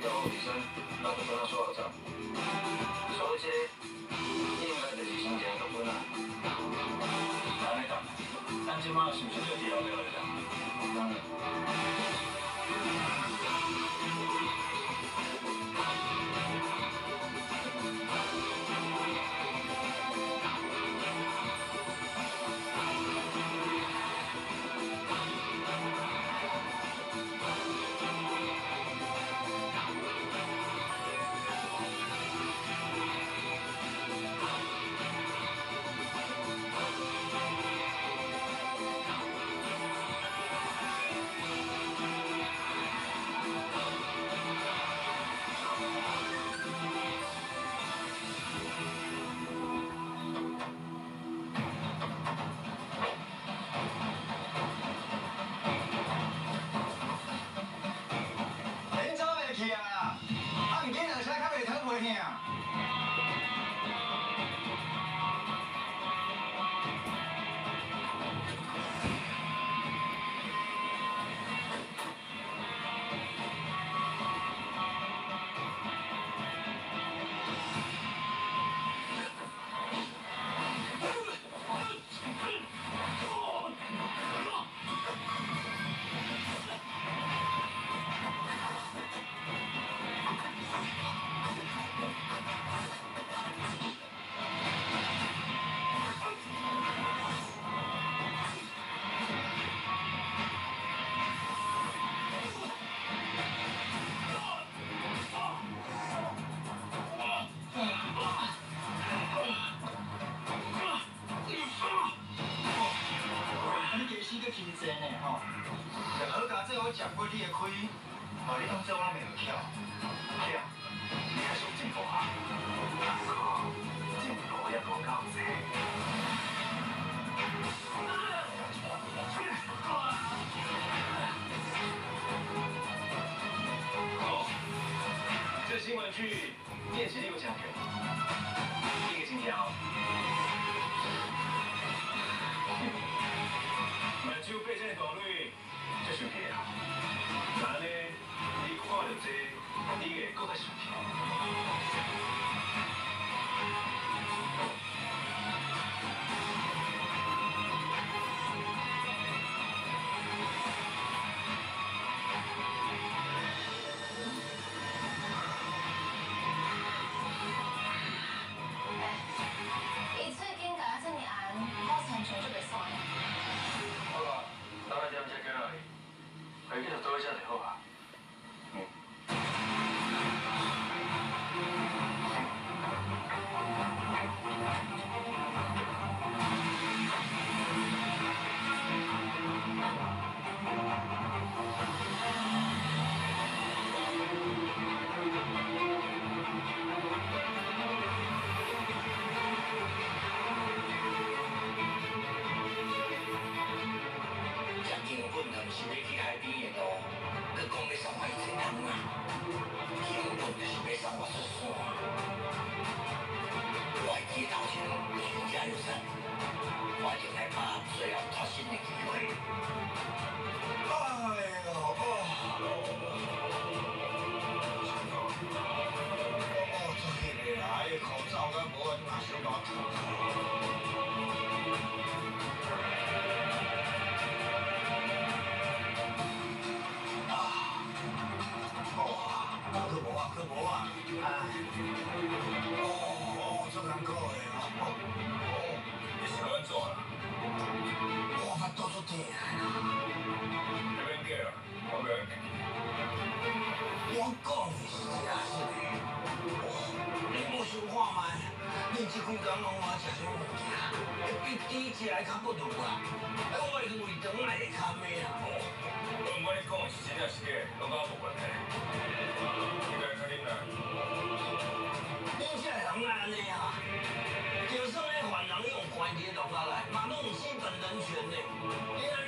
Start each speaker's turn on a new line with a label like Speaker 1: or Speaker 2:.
Speaker 1: 叫我女生，老婆跟他说好账。所以这应该就是生前的本啊。安尼讲，咱即马是不是就治疗
Speaker 2: 我跟你讲是
Speaker 3: Thank you. 看我娃吃什么呀？一滴起来看不懂啊！哎，我是为等来看的呀。哦，
Speaker 4: 我唔管你讲是真也是假，拢跟我无关。你来看恁来。
Speaker 3: 恁这人安尼啊？就算咧犯人用关节动下来，嘛拢唔是本能选的。